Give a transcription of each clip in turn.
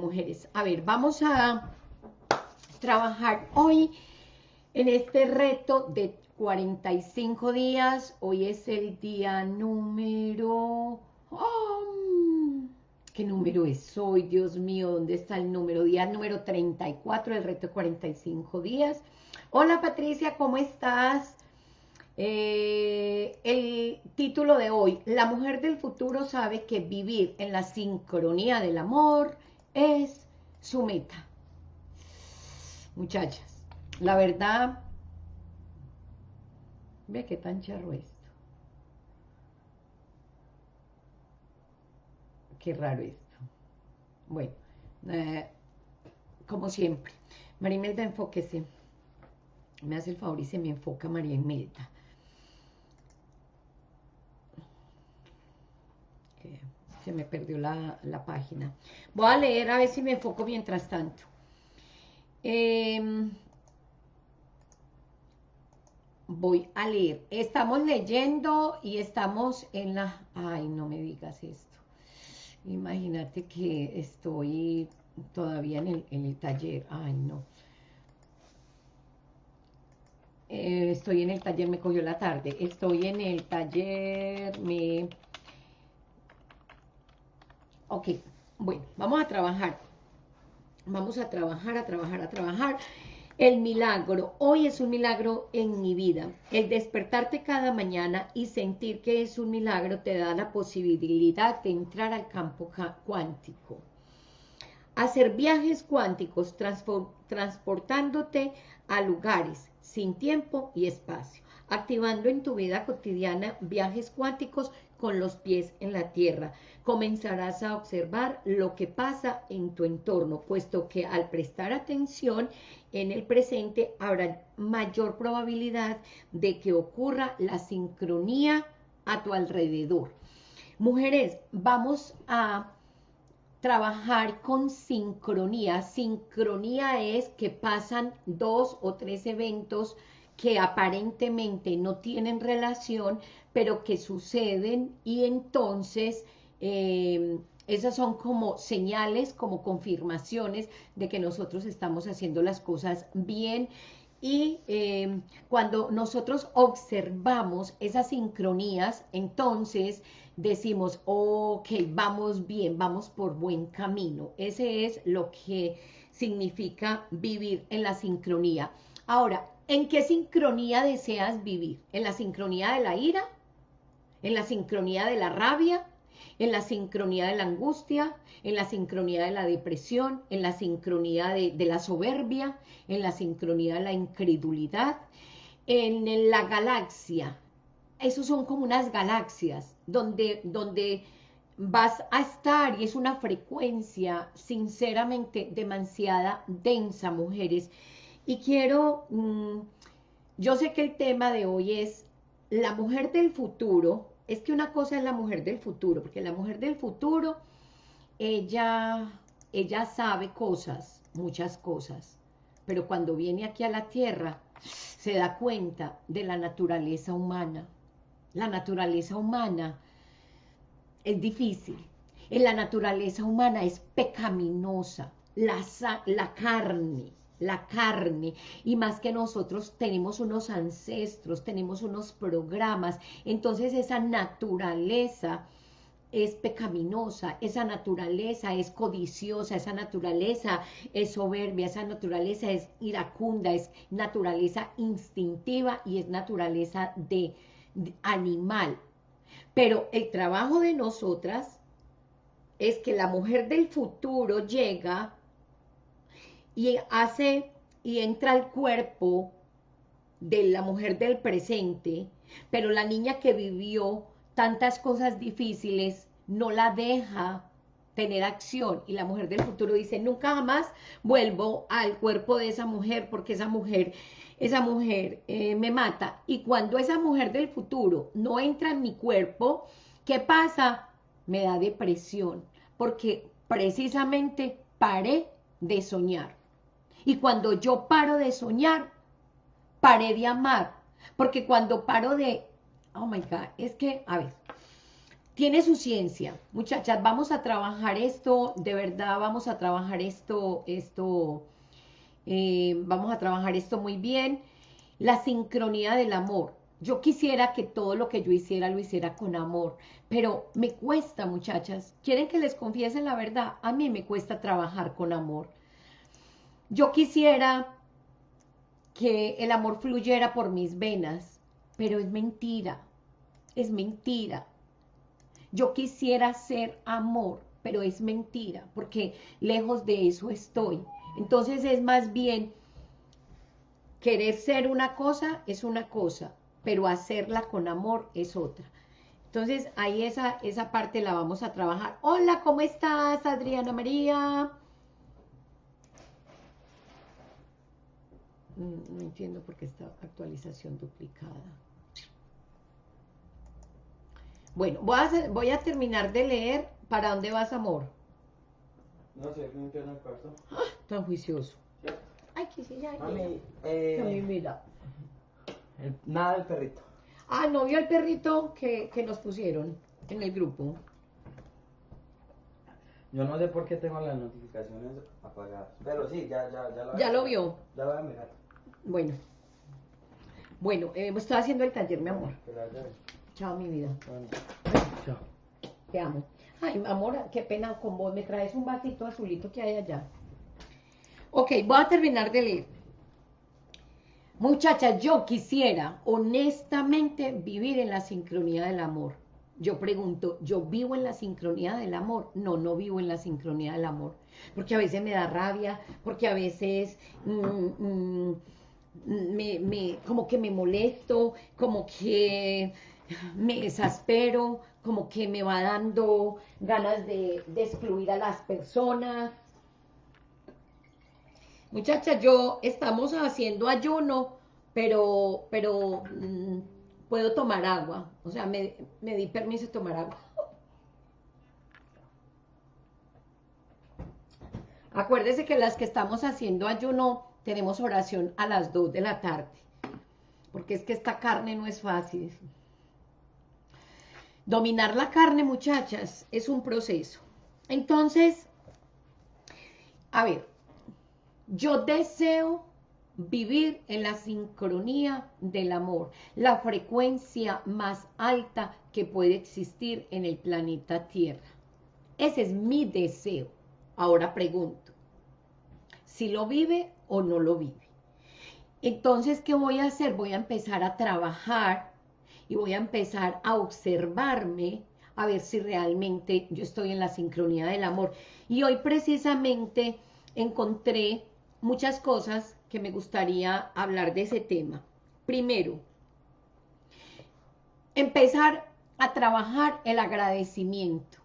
mujeres. A ver, vamos a trabajar hoy en este reto de 45 días. Hoy es el día número... ¿Qué número es hoy? Dios mío, ¿dónde está el número? Día número 34 del reto de 45 días. Hola Patricia, ¿cómo estás? Eh, el título de hoy, La mujer del futuro sabe que vivir en la sincronía del amor es su meta. Muchachas, la verdad, ve qué tan charro esto. Qué raro esto. Bueno, eh, como siempre, María Imelda, enfóquese. Me hace el favor y se me enfoca María Imelda. Se me perdió la, página. Voy a leer a ver si me enfoco mientras tanto. Em, voy a leer. Estamos leyendo y estamos en la... Ay, no me digas esto. Imagínate que estoy todavía en el, el taller. Ay, no. Eh, estoy en el taller, me cogió la tarde. Estoy en el taller, me Ok, bueno, vamos a trabajar. Vamos a trabajar, a trabajar, a trabajar. El milagro, hoy es un milagro en mi vida. El despertarte cada mañana y sentir que es un milagro te da la posibilidad de entrar al campo cuántico. Hacer viajes cuánticos transportándote a lugares sin tiempo y espacio, activando en tu vida cotidiana viajes cuánticos con los pies en la tierra. Comenzarás a observar lo que pasa en tu entorno, puesto que al prestar atención en el presente habrá mayor probabilidad de que ocurra la sincronía a tu alrededor. Mujeres, vamos a trabajar con sincronía. Sincronía es que pasan dos o tres eventos que aparentemente no tienen relación, pero que suceden y entonces eh, esas son como señales, como confirmaciones de que nosotros estamos haciendo las cosas bien y eh, cuando nosotros observamos esas sincronías, entonces decimos, ok, vamos bien, vamos por buen camino. Ese es lo que significa vivir en la sincronía. Ahora, ¿en qué sincronía deseas vivir? ¿En la sincronía de la ira? en la sincronía de la rabia, en la sincronía de la angustia, en la sincronía de la depresión, en la sincronía de, la soberbia, en la sincronía de la incredulidad, en, la galaxia. Esos son como unas galaxias donde, donde vas a estar y es una frecuencia sinceramente demasiada densa, mujeres. Y quiero, mm, yo sé que el tema de hoy es la mujer del futuro, es que una cosa es la mujer del futuro, porque la mujer del futuro, ella, ella sabe cosas, muchas cosas, pero cuando viene aquí a la tierra, se da cuenta de la naturaleza humana. La naturaleza humana es difícil. En la naturaleza humana es pecaminosa. La, la carne, la carne, y más que nosotros tenemos unos ancestros, tenemos unos programas, entonces esa naturaleza es pecaminosa, esa naturaleza es codiciosa, esa naturaleza es soberbia, esa naturaleza es iracunda, es naturaleza instintiva y es naturaleza de, de animal. Pero el trabajo de nosotras es que la mujer del futuro llega y hace y entra al cuerpo de la mujer del presente, pero la niña que vivió tantas cosas difíciles no la deja tener acción. Y la mujer del futuro dice nunca jamás vuelvo al cuerpo de esa mujer porque esa mujer esa mujer eh, me mata y cuando esa mujer del futuro no entra en mi cuerpo ¿qué pasa? me da depresión porque precisamente paré de soñar y cuando yo paro de soñar, paré de amar. Porque cuando paro de, oh my God, es que, a ver, tiene su ciencia. Muchachas, vamos a trabajar esto, de verdad vamos a trabajar esto, esto, eh, vamos a trabajar esto muy bien. La sincronía del amor. Yo quisiera que todo lo que yo hiciera lo hiciera con amor, pero me cuesta, muchachas. ¿Quieren que les confiese la verdad? A mí me cuesta trabajar con amor. Yo quisiera que el amor fluyera por mis venas, pero es mentira, es mentira. Yo quisiera ser amor, pero es mentira, porque lejos de eso estoy. Entonces es más bien, querer ser una cosa es una cosa, pero hacerla con amor es otra. Entonces ahí esa, esa parte la vamos a trabajar. Hola, ¿cómo estás, Adriana María? No entiendo por qué está actualización duplicada. Bueno, voy a, voy a terminar de leer ¿Para dónde vas, amor? No sé, no entiendo el cuarto. ¡Ah! Tan juicioso. Ay, qué sí, ya. Mami, Que mi eh, vida. el- nada del perrito. Ah, ¿no vio el perrito que, que nos pusieron en el grupo? Yo no sé por qué tengo las notificaciones apagadas. Pero sí, ya, ya, ya lo ¿Ya lo vio? Ya lo voy a mirar. Bueno. Bueno, eh, estoy haciendo el taller, mi amor. Chao, mi vida. Bueno, chao. Te amo. Ay, amor, qué pena con vos. Me traes un vasito azulito que hay allá. Ok, voy a terminar de leer. Muchachas, yo quisiera honestamente vivir en la sincronía del amor. Yo pregunto, ¿yo vivo en la sincronía del amor? No, no vivo en la sincronía del amor. Porque a veces me da rabia, porque a veces mm, mm, me, me- como que me molesto, como que me exaspero, como que me va dando ganas de, excluir a las personas. Muchachas, yo estamos haciendo ayuno, pero, pero mm, puedo tomar agua. O sea, me, me di permiso de tomar agua. Acuérdese que las que estamos haciendo ayuno tenemos oración a las 2 de la tarde. Porque es que esta carne no es fácil. Dominar la carne, muchachas, es un proceso. Entonces, a ver, yo deseo vivir en la sincronía del amor, la frecuencia más alta que puede existir en el planeta Tierra. Ese es mi deseo. Ahora pregunto, si lo vive o no lo vive. Entonces, ¿qué voy a hacer? Voy a empezar a trabajar y voy a empezar a observarme a ver si realmente yo estoy en la sincronía del amor. Y hoy precisamente encontré muchas cosas que me gustaría hablar de ese tema. Primero, empezar a trabajar el agradecimiento.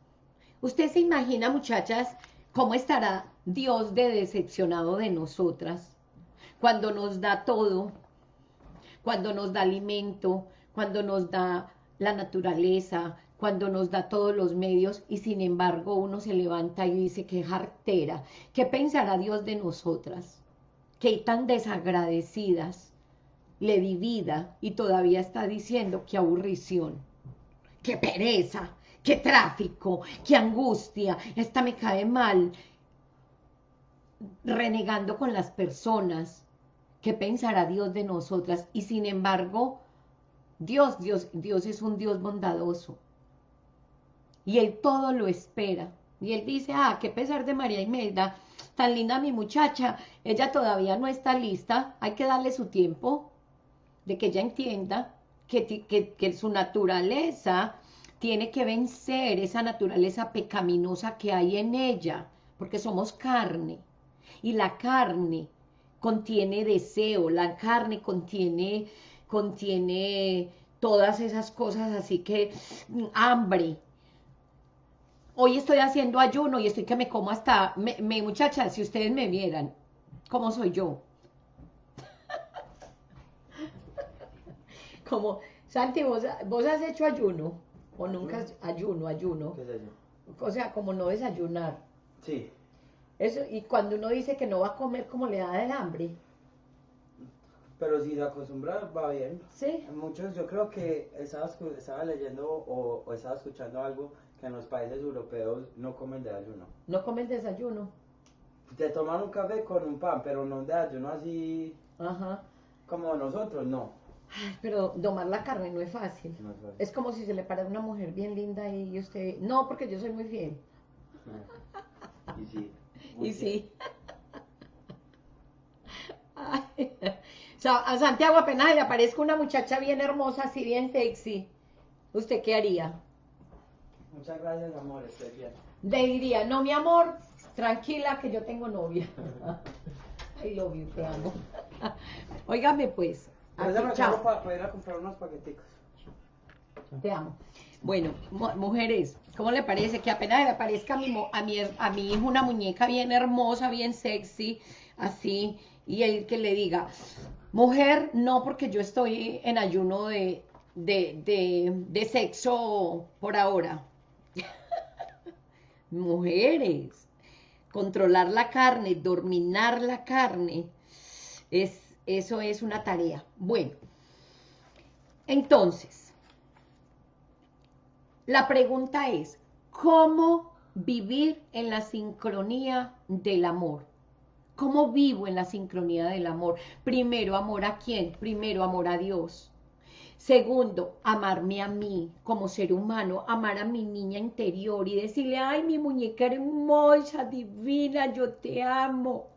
Usted se imagina, muchachas, cómo estará Dios de decepcionado de nosotras cuando nos da todo, cuando nos da alimento, cuando nos da la naturaleza, cuando nos da todos los medios y sin embargo uno se levanta y dice que jartera, ¿qué pensará Dios de nosotras? Que tan desagradecidas le di vida y todavía está diciendo que aburrición, qué pereza, qué tráfico, qué angustia, esta me cae mal, renegando con las personas, ¿qué pensará Dios de nosotras? Y sin embargo, Dios, Dios, Dios es un Dios bondadoso. Y Él todo lo espera. Y Él dice, ah, qué pesar de María Imelda, tan linda mi muchacha, ella todavía no está lista, hay que darle su tiempo de que ella entienda que, que, que su naturaleza tiene que vencer esa naturaleza pecaminosa que hay en ella, porque somos carne. Y la carne contiene deseo, la carne contiene, contiene todas esas cosas, así que mm, hambre. Hoy estoy haciendo ayuno y estoy que me como hasta, me, me- muchachas, si ustedes me vieran, ¿cómo soy yo? Como, Santi, ¿vos, vos has hecho ayuno? ¿O nunca has, ayuno, ayuno? ¿Qué es eso? O sea, como no desayunar. Sí. Eso, y cuando uno dice que no va a comer, como le da el hambre. pero si se acostumbra va bien. Sí. Muchos, yo creo que estaba, estaba leyendo o, o estaba escuchando algo que en los países europeos no comen de ayuno. No comes desayuno. Te toman un café con un pan, pero no de ayuno así Ajá. como nosotros, no. Ay, pero domar la carne no es fácil. No es fácil. Es como si se le parara una mujer bien linda y usted... No, porque yo soy muy fiel. Y sí. Y sí. Ay. O sea, a Santiago apenas le aparezca una muchacha bien hermosa, así bien sexy. ¿Usted qué haría? Muchas gracias, amor, estoy bien. Le diría, no, mi amor, tranquila que yo tengo novia. I love you, te amo. Óigame pues. Aquí, chao. para ir a comprar unos paqueticos. Te amo. Bueno, mu- mujeres, ¿cómo le parece que apenas le aparezca a mi, a, a hijo una muñeca bien hermosa, bien sexy, así, y él que le diga, mujer, no porque yo estoy en ayuno de, de sexo por ahora. Mujeres, controlar la carne, dominar la carne, es, eso es una tarea. Bueno, entonces, la pregunta es, ¿cómo vivir en la sincronía del amor? ¿Cómo vivo en la sincronía del amor? Primero, amor a quién? Primero, amor a Dios. Segundo, amarme a mí como ser humano, amar a mi niña interior y decirle, ay, mi muñeca hermosa, divina, yo te amo,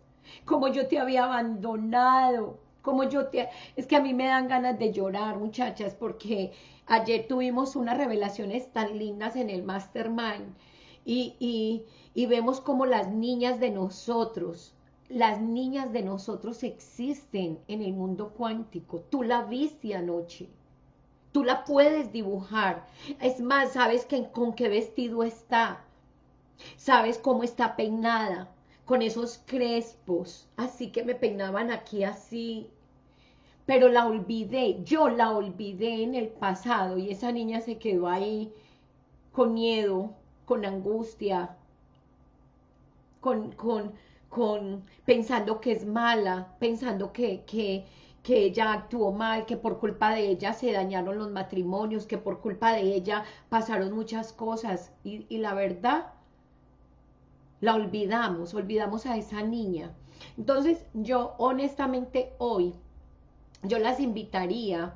como yo te había abandonado, como yo te... Es que a mí me dan ganas de llorar, muchachas, porque ayer tuvimos unas revelaciones tan lindas en el Mastermind y, y, y vemos como las niñas de nosotros, las niñas de nosotros existen en el mundo cuántico. Tú la viste anoche. Tú la puedes dibujar. Es más, sabes que, con qué vestido está. Sabes cómo está peinada. Con esos crespos. Así que me peinaban aquí así. Pero la olvidé. Yo la olvidé en el pasado. Y esa niña se quedó ahí con miedo, con angustia, con, con, con pensando que es mala, pensando que, que, que ella actuó mal, que por culpa de ella se dañaron los matrimonios, que por culpa de ella pasaron muchas cosas. Y, y la verdad, la olvidamos, olvidamos a esa niña. Entonces, yo honestamente hoy, yo las invitaría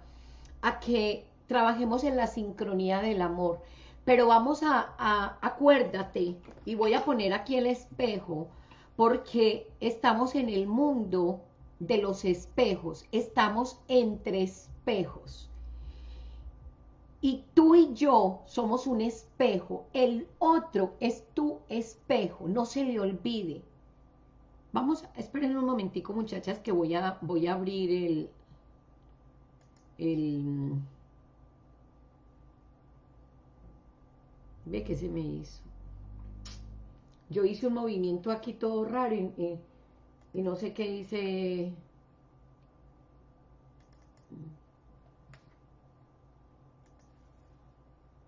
a que trabajemos en la sincronía del amor. Pero vamos a, a, acuérdate, y voy a poner aquí el espejo, porque estamos en el mundo de los espejos, estamos entre espejos. Y tú y yo somos un espejo, el otro es tu espejo, no se le olvide. Vamos, esperen un momentico muchachas que voy a, voy a abrir el, el, ve que se me hizo. Yo hice un movimiento aquí todo raro y, y- y no sé qué hice.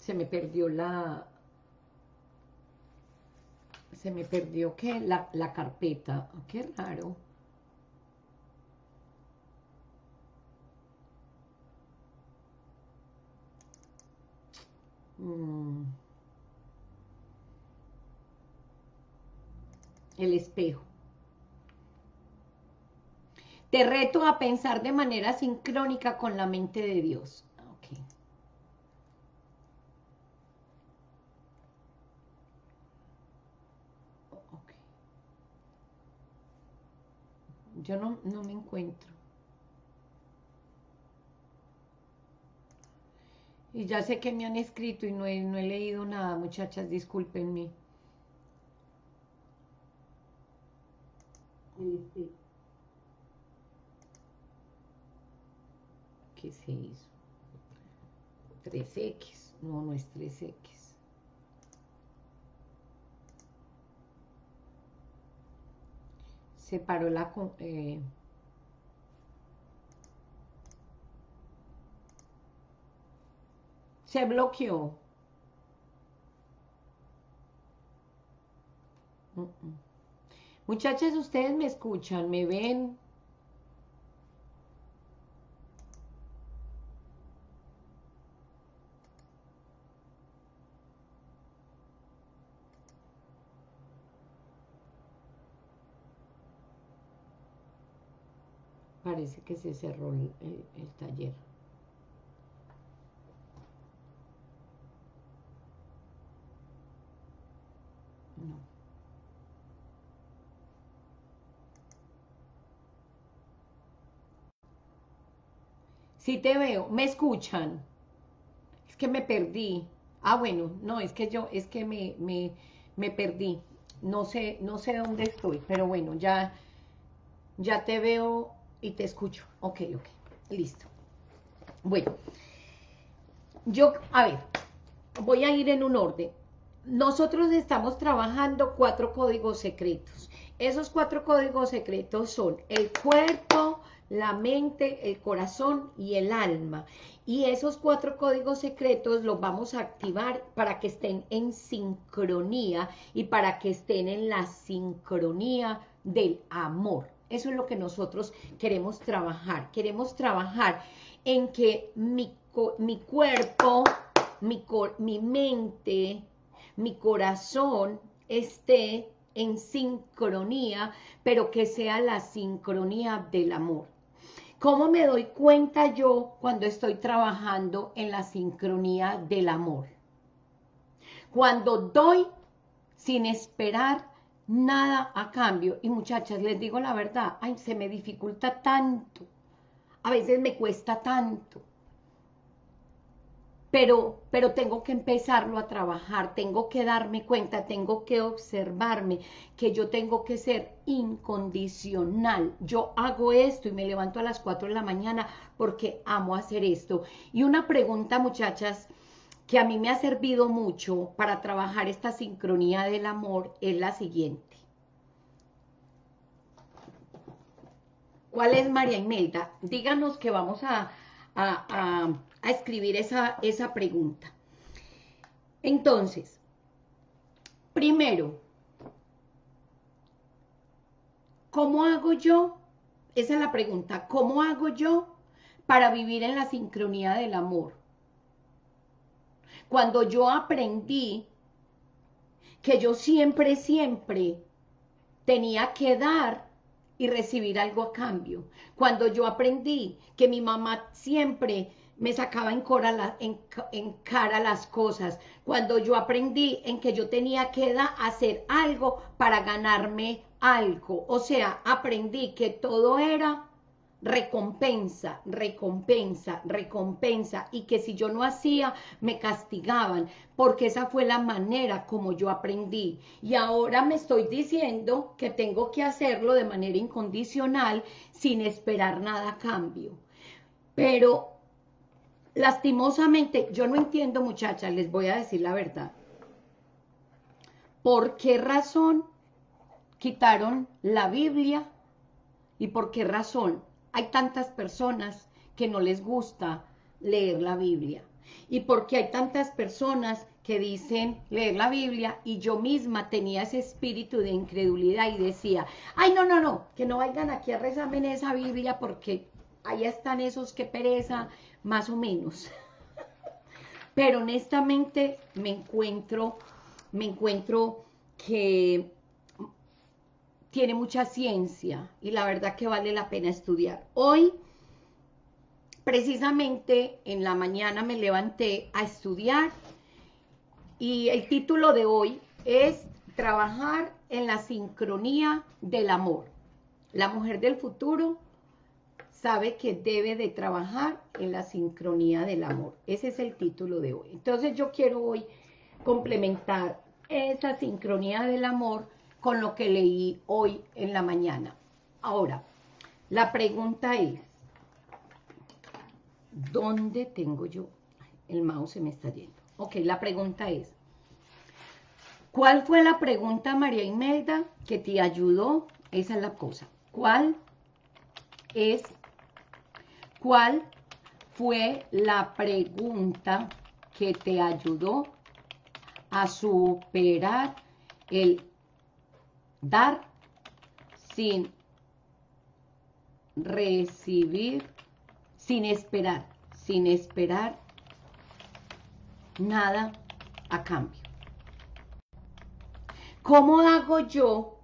Se me perdió la... Se me perdió que la, la carpeta. Qué raro. Mm. El espejo. Te reto a pensar de manera sincrónica con la mente de Dios. Ok. Ok. Yo no, no me encuentro. Y ya sé que me han escrito y no he, no he leído nada, muchachas, discúlpenme. ¿Qué se hizo? 3X. No, no es 3X. Se paró la... eh, se bloqueó. Mm, mm. Muchachas, ustedes me escuchan, me ven. Parece que se cerró el, taller. No. Sí te veo, me escuchan. Es que me perdí. Ah, bueno, no, es que yo, es que me, me, me perdí. No sé, no sé dónde estoy, pero bueno, ya, ya te veo y te escucho. Ok, ok, listo. Bueno, yo, a ver, voy a ir en un orden. Nosotros estamos trabajando cuatro códigos secretos. Esos cuatro códigos secretos son el cuerpo, la mente, el corazón y el alma. Y esos cuatro códigos secretos los vamos a activar para que estén en sincronía y para que estén en la sincronía del amor. Eso es lo que nosotros queremos trabajar. Queremos trabajar en que mi, mi cuerpo, mi, mi mente, mi corazón esté en sincronía, pero que sea la sincronía del amor. ¿Cómo me doy cuenta yo cuando estoy trabajando en la sincronía del amor? Cuando doy sin esperar nada a cambio. Y muchachas, les digo la verdad, ay, se me dificulta tanto. A veces me cuesta tanto pero, pero tengo que empezarlo a trabajar, tengo que darme cuenta, tengo que observarme que yo tengo que ser incondicional. Yo hago esto y me levanto a las 4 de la mañana porque amo hacer esto. Y una pregunta, muchachas, que a mí me ha servido mucho para trabajar esta sincronía del amor es la siguiente. ¿Cuál es María Imelda? Díganos que vamos a, a, escribir esa, esa pregunta. Entonces, primero, ¿cómo hago yo? Esa es la pregunta. ¿Cómo hago yo para vivir en la sincronía del amor? Cuando yo aprendí que yo siempre, siempre tenía que dar y recibir algo a cambio. Cuando yo aprendí que mi mamá siempre me sacaba en, cara las cosas, cuando yo aprendí en que yo tenía que hacer algo para ganarme algo, o sea, aprendí que todo era recompensa, recompensa, recompensa, y que si yo no hacía, me castigaban, porque esa fue la manera como yo aprendí. Y ahora me estoy diciendo que tengo que hacerlo de manera incondicional, sin esperar nada a cambio. Pero, lastimosamente, yo no entiendo, muchachas, les voy a decir la verdad. ¿Por qué razón quitaron la Biblia? ¿Y por qué razón hay tantas personas que no les gusta leer la Biblia. Y porque hay tantas personas que dicen leer la Biblia y yo misma tenía ese espíritu de incredulidad y decía, ay, no, no, no, que no vayan aquí a rezarme en esa Biblia porque ahí están esos que pereza, más o menos. Pero honestamente me encuentro, me encuentro que tiene mucha ciencia y la verdad que vale la pena estudiar. Hoy, precisamente en la mañana me levanté a estudiar y el título de hoy es Trabajar en la sincronía del amor. La mujer del futuro sabe que debe de trabajar en la sincronía del amor. Ese es el título de hoy. Entonces yo quiero hoy complementar esa sincronía del amor con lo que leí hoy en la mañana. Ahora, la pregunta es, ¿dónde tengo yo? El mouse se me está yendo. Ok, la pregunta es, ¿cuál fue la pregunta, María Imelda, que te ayudó? Esa es la cosa. ¿Cuál es, cuál fue la pregunta que te ayudó a superar el dar sin recibir, sin esperar, sin esperar nada a cambio. ¿Cómo hago yo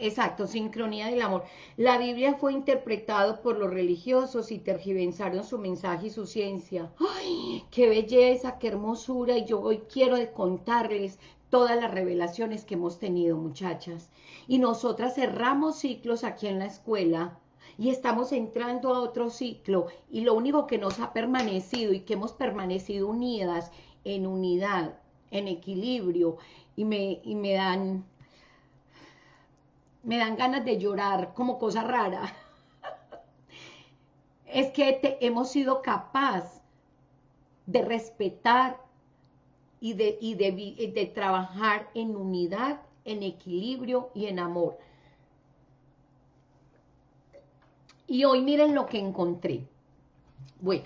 Exacto, sincronía del amor. La Biblia fue interpretado por los religiosos y tergiversaron su mensaje y su ciencia. ¡Ay, qué belleza, qué hermosura! Y yo hoy quiero contarles todas las revelaciones que hemos tenido, muchachas. Y nosotras cerramos ciclos aquí en la escuela y estamos entrando a otro ciclo y lo único que nos ha permanecido y que hemos permanecido unidas en unidad, en equilibrio y me, y me dan me dan ganas de llorar como cosa rara. es que hemos sido capaz de respetar y, de, y de, de trabajar en unidad, en equilibrio y en amor. Y hoy miren lo que encontré. Bueno,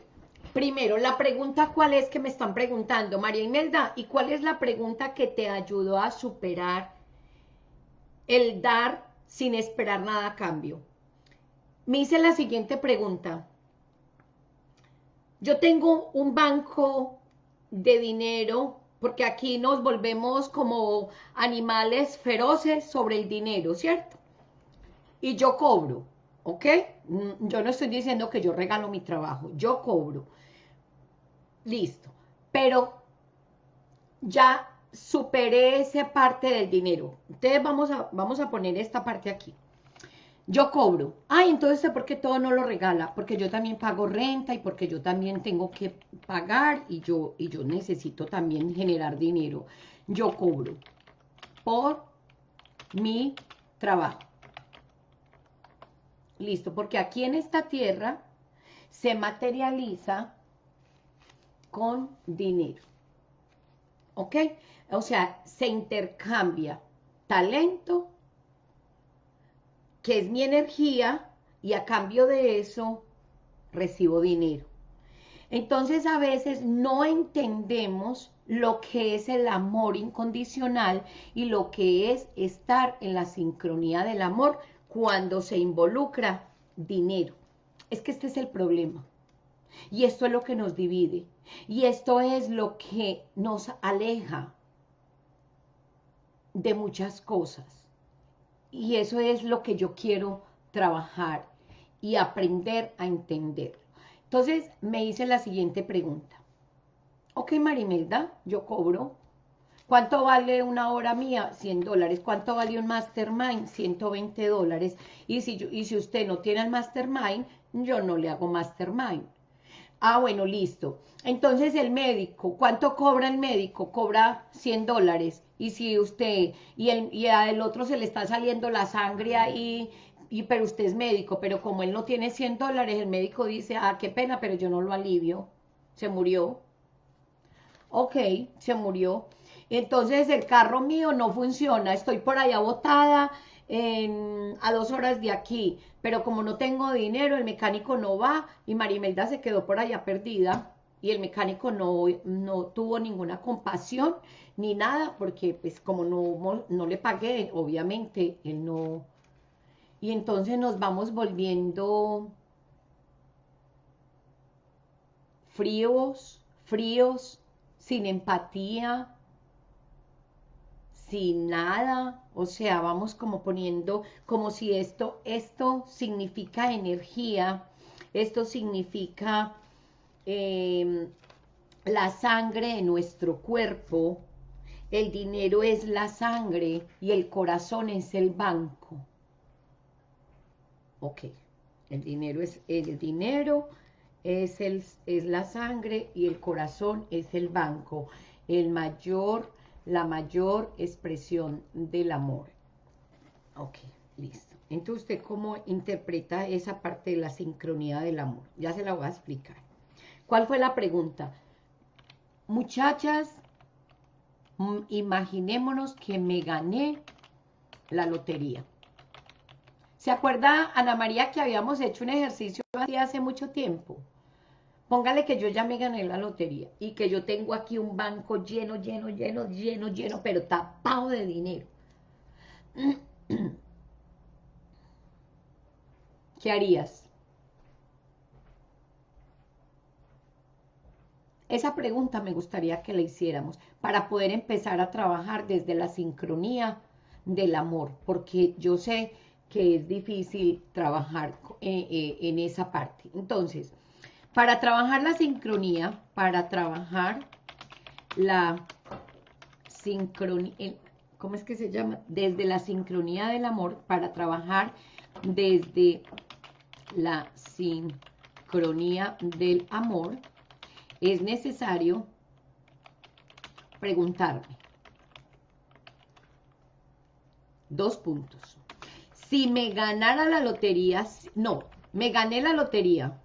primero, la pregunta cuál es que me están preguntando, María Imelda, ¿y cuál es la pregunta que te ayudó a superar el dar sin esperar nada a cambio. Me hice la siguiente pregunta. Yo tengo un banco de dinero, porque aquí nos volvemos como animales feroces sobre el dinero, ¿cierto? Y yo cobro, ¿ok? Mm, yo no estoy diciendo que yo regalo mi trabajo, yo cobro. Listo. Pero ya superé esa parte del dinero. Entonces vamos a, vamos a poner esta parte aquí. Yo cobro. Ay, entonces ¿por qué todo no lo regala? Porque yo también pago renta y porque yo también tengo que pagar y yo, y yo necesito también generar dinero. Yo cobro por mi trabajo. Listo, porque aquí en esta tierra se materializa con dinero. ¿Ok? O sea, se intercambia talento, que es mi energía, y a cambio de eso recibo dinero. Entonces a veces no entendemos lo que es el amor incondicional y lo que es estar en la sincronía del amor cuando se involucra dinero. Es que este es el problema. Y esto es lo que nos divide. Y esto es lo que nos aleja de muchas cosas. Y eso es lo que yo quiero trabajar y aprender a entender. Entonces me hice la siguiente pregunta. Ok, Marimelda, yo cobro. ¿Cuánto vale una hora mía? 100 dólares. ¿Cuánto vale un mastermind? 120 dólares. Y si, y si usted no tiene el mastermind, yo no le hago mastermind. Ah, bueno, listo. Entonces el médico, ¿cuánto cobra el médico? Cobra 100 dólares. Y si usted, y, el, y al otro se le está saliendo la sangre ahí, y, pero usted es médico, pero como él no tiene 100 dólares, el médico dice, ah, qué pena, pero yo no lo alivio. Se murió. Ok, se murió. Entonces el carro mío no funciona, estoy por allá botada, a dos horas de aquí, pero como no tengo dinero, el mecánico no va y Marimelda se quedó por allá perdida y el mecánico no, no tuvo ninguna compasión ni nada, porque pues como no, no le pagué, obviamente, él no... Y entonces nos vamos volviendo fríos, fríos, sin empatía, sin nada, o sea, vamos como poniendo, como si esto, esto significa energía, esto significa em, la sangre en nuestro cuerpo, el dinero es la sangre y el corazón es el banco. Ok, el dinero es el dinero, es, el, es la sangre y el corazón es el banco. El mayor la mayor expresión del amor. Ok, listo. Entonces, ¿usted cómo interpreta esa parte de la sincronía del amor? Ya se la voy a explicar. ¿Cuál fue la pregunta? Muchachas, mm, imaginémonos que me gané la lotería. ¿Se acuerda, Ana María, que habíamos hecho un ejercicio hace mucho tiempo? Póngale que yo ya me gané la lotería y que yo tengo aquí un banco lleno, lleno, lleno, lleno, lleno, pero tapado de dinero. ¿Qué harías? Esa pregunta me gustaría que la hiciéramos para poder empezar a trabajar desde la sincronía del amor, porque yo sé que es difícil trabajar eh, eh, en esa parte. Entonces, para trabajar la sincronía, para trabajar la sincronía, ¿cómo es que se llama? Desde la sincronía del amor, para trabajar desde la sincronía del amor, es necesario preguntarme dos puntos. Si me ganara la lotería, no, me gané la lotería.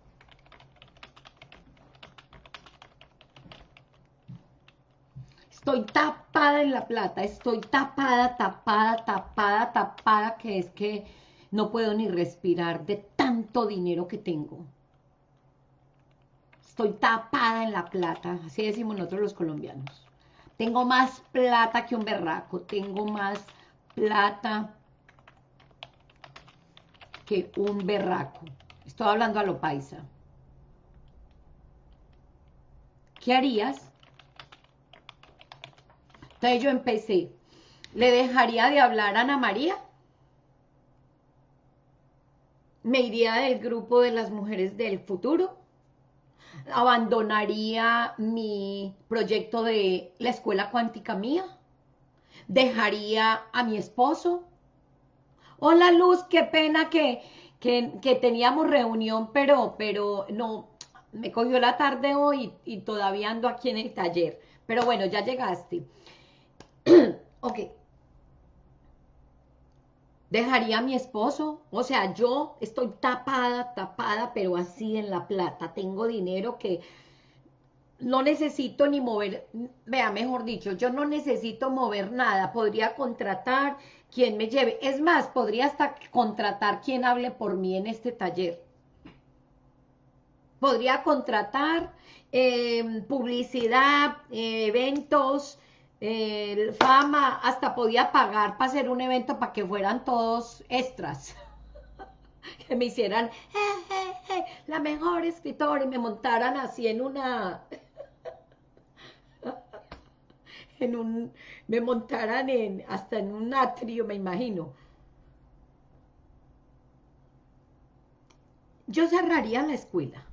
Estoy tapada en la plata, estoy tapada, tapada, tapada, tapada, que es que no puedo ni respirar de tanto dinero que tengo. Estoy tapada en la plata, así decimos nosotros los colombianos. Tengo más plata que un berraco, tengo más plata que un berraco. Estoy hablando a lo paisa. ¿Qué harías? Entonces yo empecé. ¿Le dejaría de hablar a Ana María? ¿Me iría del grupo de las mujeres del futuro? ¿Abandonaría mi proyecto de la escuela cuántica mía? ¿Dejaría a mi esposo? Hola Luz, qué pena que, que, teníamos reunión, pero, pero no, me cogió la tarde hoy y, todavía ando aquí en el taller. Pero bueno, ya llegaste. ok. ¿Dejaría a mi esposo? O sea, yo estoy tapada, tapada, pero así en la plata. Tengo dinero que no necesito ni mover, vea, mejor dicho, yo no necesito mover nada. Podría contratar quien me lleve. Es más, podría hasta contratar quien hable por mí en este taller. Podría contratar em, publicidad, eventos, fama, hasta podía pagar para hacer un evento para que fueran todos extras. que me hicieran eh, eh, la mejor escritora y me montaran así en una en un, me montaran en, hasta en un atrio, me imagino. Yo cerraría la escuela.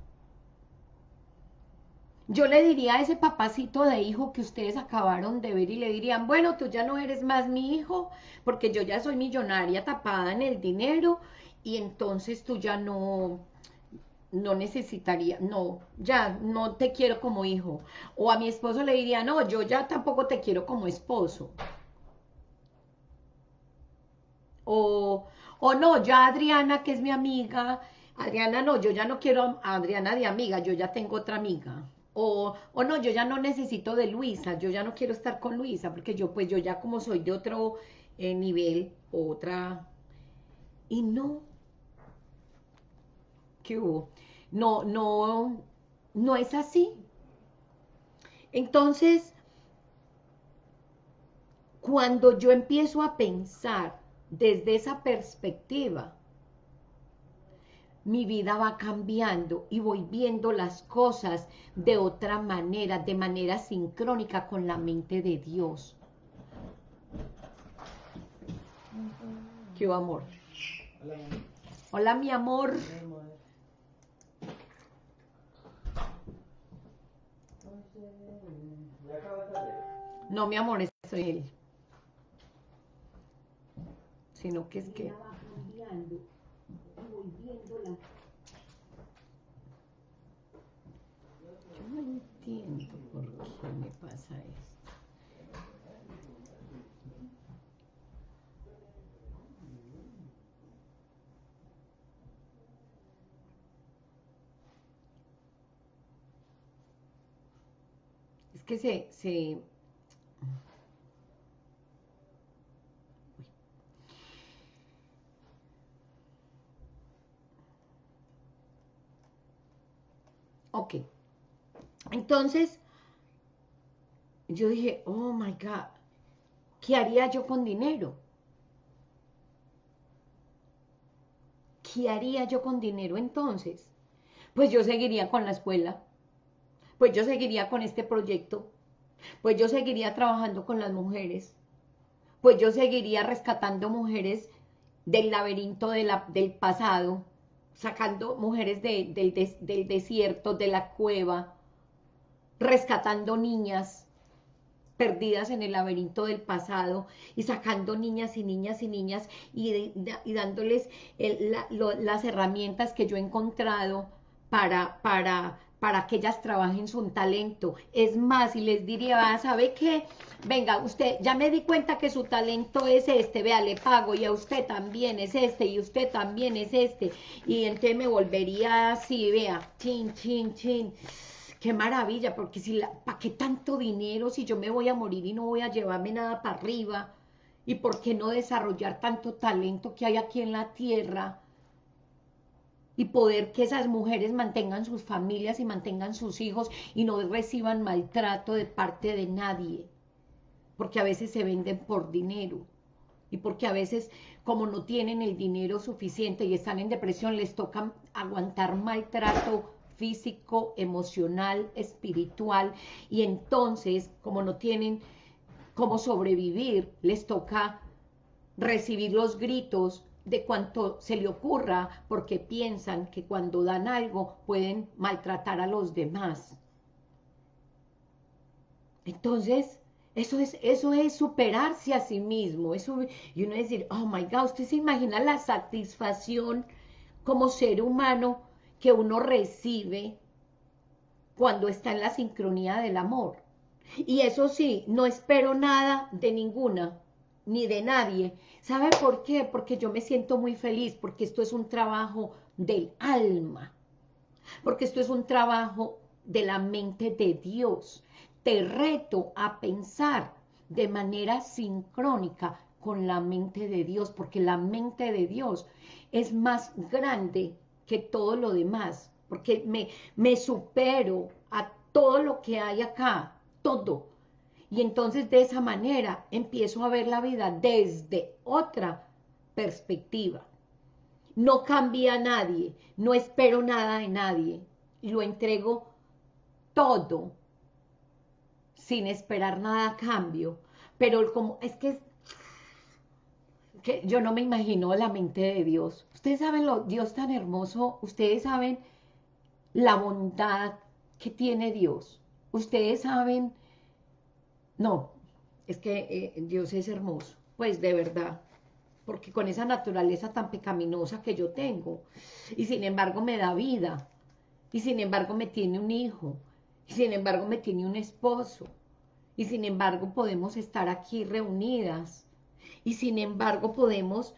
Yo le diría a ese papacito de hijo que ustedes acabaron de ver y le dirían, bueno, tú ya no eres más mi hijo, porque yo ya soy millonaria tapada en el dinero y entonces tú ya no, no necesitaría, no, ya no te quiero como hijo. O a mi esposo le diría, no, yo ya tampoco te quiero como esposo. O, o no, ya Adriana, que es mi amiga, Adriana no, yo ya no quiero a Adriana de amiga, yo ya tengo otra amiga. O, o no, yo ya no necesito de Luisa, yo ya no quiero estar con Luisa, porque yo pues yo ya como soy de otro eh, nivel, otra... Y no, ¿qué hubo? No, no, no es así. Entonces, cuando yo empiezo a pensar desde esa perspectiva, mi vida va cambiando y voy viendo las cosas de otra manera, de manera sincrónica con la mente de Dios. ¿Qué amor? Hola, mi amor. No, mi amor, soy él. Sino que es que... Yo no entiendo por qué me pasa esto. Es que se, se Ok. Entonces, yo dije, oh my God, ¿qué haría yo con dinero? ¿Qué haría yo con dinero entonces? Pues yo seguiría con la escuela, pues yo seguiría con este proyecto, pues yo seguiría trabajando con las mujeres, pues yo seguiría rescatando mujeres del laberinto de la, del pasado, sacando mujeres del, del desierto, de la cueva, rescatando niñas perdidas en el laberinto del pasado y sacando niñas y niñas y niñas y, dándoles las herramientas que yo he encontrado para, para, para que ellas trabajen su talento. Es más, y les diría, ¿sabe qué? Venga, usted, ya me di cuenta que su talento es este, vea, le pago, y a usted también es este, y usted también es este, y entonces me volvería así, vea, chin, chin, chin qué maravilla, porque si la, ¿para qué tanto dinero si yo me voy a morir y no voy a llevarme nada para arriba? ¿Y por qué no desarrollar tanto talento que hay aquí en la tierra? Y poder que esas mujeres mantengan sus familias y mantengan sus hijos y no reciban maltrato de parte de nadie. Porque a veces se venden por dinero. Y porque a veces, como no tienen el dinero suficiente y están en depresión, les toca aguantar maltrato físico, emocional, espiritual, y entonces, como no tienen cómo sobrevivir, les toca recibir los gritos de cuanto se le ocurra, porque piensan que cuando dan algo pueden maltratar a los demás. Entonces, eso es, eso es superarse a sí mismo. Eso, y uno decir, oh my God, usted se imagina la satisfacción como ser humano que uno recibe cuando está en la sincronía del amor. Y eso sí, no espero nada de ninguna, ni de nadie. ¿Sabe por qué? Porque yo me siento muy feliz, porque esto es un trabajo del alma, porque esto es un trabajo de la mente de Dios. Te reto a pensar de manera sincrónica con la mente de Dios, porque la mente de Dios es más grande que todo lo demás, porque me, me supero a todo lo que hay acá, todo. Y entonces de esa manera empiezo a ver la vida desde otra perspectiva. No cambia a nadie, no espero nada de nadie, lo entrego todo sin esperar nada a cambio. Pero como es que que yo no me imagino la mente de Dios. Ustedes saben lo Dios tan hermoso, ustedes saben la bondad que tiene Dios. Ustedes saben, no, es que eh, Dios es hermoso, pues de verdad, porque con esa naturaleza tan pecaminosa que yo tengo, y sin embargo me da vida, y sin embargo me tiene un hijo, y sin embargo me tiene un esposo, y sin embargo podemos estar aquí reunidas, y sin embargo podemos,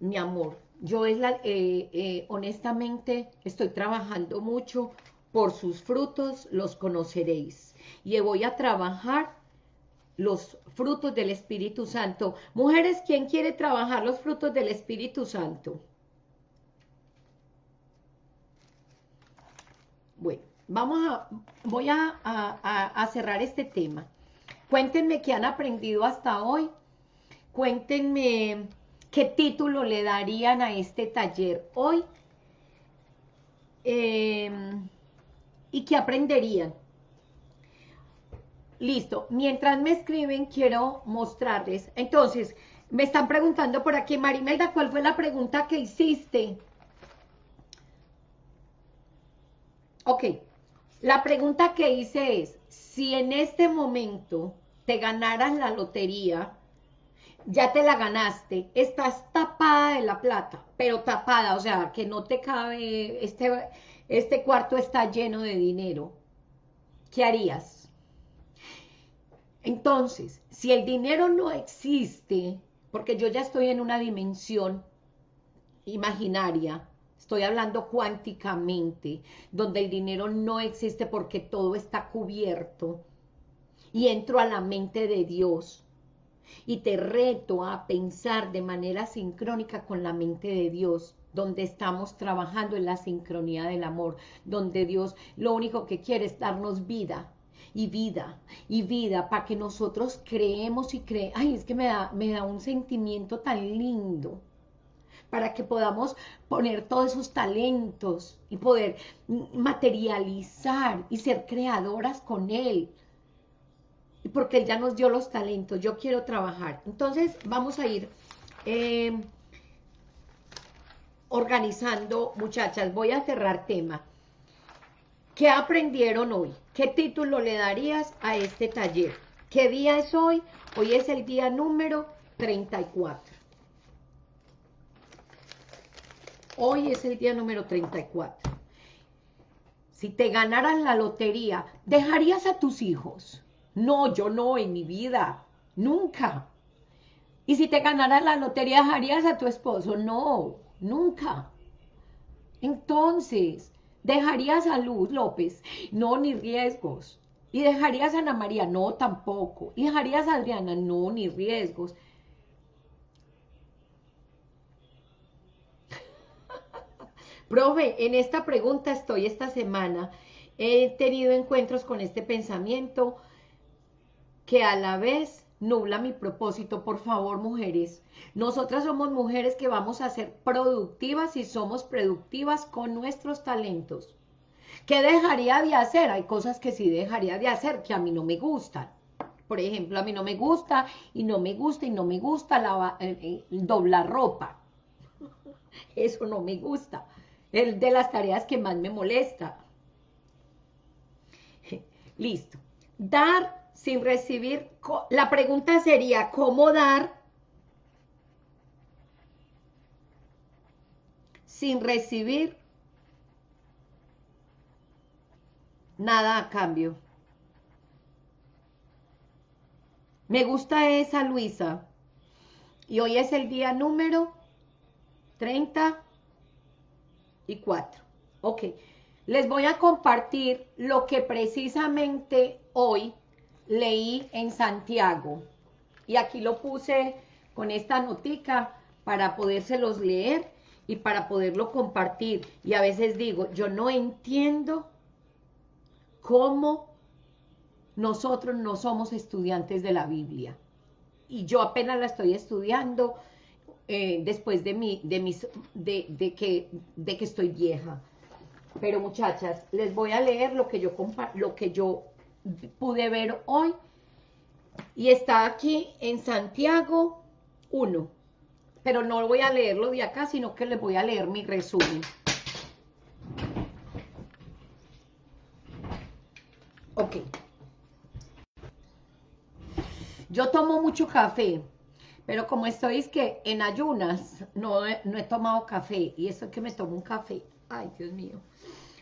mi amor, yo es la, eh, eh, honestamente estoy trabajando mucho por sus frutos los conoceréis. Y voy a trabajar los frutos del Espíritu Santo. Mujeres, ¿quién quiere trabajar los frutos del Espíritu Santo? Bueno, vamos a, voy a, a cerrar este tema. Cuéntenme qué han aprendido hasta hoy Cuéntenme qué título le darían a este taller hoy em, y qué aprenderían. Listo, mientras me escriben quiero mostrarles. Entonces, me están preguntando por aquí, Marimelda, ¿cuál fue la pregunta que hiciste? Ok, la pregunta que hice es, si en este momento te ganaras la lotería, ya te la ganaste, estás tapada de la plata, pero tapada, o sea, que no te cabe, este, este cuarto está lleno de dinero, ¿qué harías? Entonces, si el dinero no existe, porque yo ya estoy en una dimensión imaginaria, estoy hablando cuánticamente, donde el dinero no existe porque todo está cubierto, y entro a la mente de Dios, y te reto a pensar de manera sincrónica con la mente de Dios, donde estamos trabajando en la sincronía del amor, donde Dios lo único que quiere es darnos vida, y vida, y vida, para que nosotros creemos y creemos, ay, es que me da, me da un sentimiento tan lindo, para que podamos poner todos esos talentos y poder materializar y ser creadoras con Él, porque Él ya nos dio los talentos, yo quiero trabajar. Entonces vamos a ir eh, organizando, muchachas, voy a cerrar tema. ¿Qué aprendieron hoy? ¿Qué título le darías a este taller? ¿Qué día es hoy? Hoy es el día número 34. Hoy es el día número 34. Si te ganaran la lotería, ¿dejarías a tus hijos? No, yo no, en mi vida. Nunca. Y si te ganaran la lotería, ¿dejarías a tu esposo? No, nunca. Entonces, ¿dejarías a Luz López? No, ni riesgos. ¿Y dejarías a Ana María? No, tampoco. ¿Y dejarías a Adriana? No, ni riesgos. Profe, en esta pregunta estoy esta semana. He tenido encuentros con este pensamiento que a la vez nubla mi propósito. Por favor, mujeres, nosotras somos mujeres que vamos a ser productivas y somos productivas con nuestros talentos. ¿Qué dejaría de hacer? Hay cosas que sí dejaría de hacer que a mí no me gustan. Por ejemplo, a mí no me gusta y no me gusta y no me gusta la, eh, eh, doblar ropa. Eso no me gusta es de las tareas que más me molesta. Listo. Dar sin recibir. La pregunta sería, ¿cómo dar sin recibir nada a cambio? Me gusta esa, Luisa. Y hoy es el día número 30 y 4. Ok, les voy a compartir lo que precisamente hoy leí en Santiago. Y aquí lo puse con esta notica para podérselos leer y para poderlo compartir. Y a veces digo, yo no entiendo cómo nosotros no somos estudiantes de la Biblia. Y yo apenas la estoy estudiando eh, después de, mi, de, mis, de, que, de que estoy vieja. Pero muchachas, les voy a leer lo que yo, lo que yo pude ver hoy. Y está aquí en Santiago 1. Pero no voy a leerlo de acá, sino que les voy a leer mi resumen. Ok. Yo tomo mucho café. Pero como estoy es que en ayunas, no no he tomado café. Y eso es que me tomo un café. Ay, Dios mío.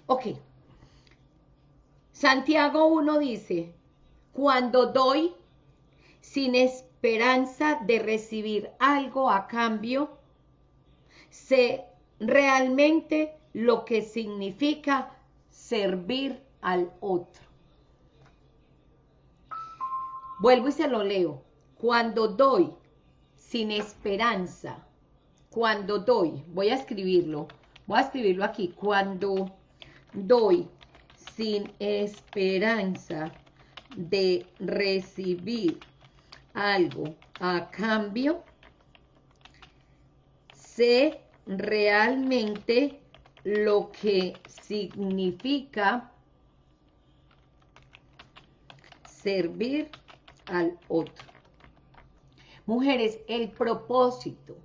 Ok. Santiago 1 dice, cuando doy sin esperanza de recibir algo a cambio, sé realmente lo que significa servir al otro. Vuelvo y se lo leo. Cuando doy sin esperanza, cuando doy, voy a escribirlo, voy a escribirlo aquí, cuando doy sin esperanza de recibir algo a cambio, sé realmente lo que significa servir al otro. Mujeres, el propósito,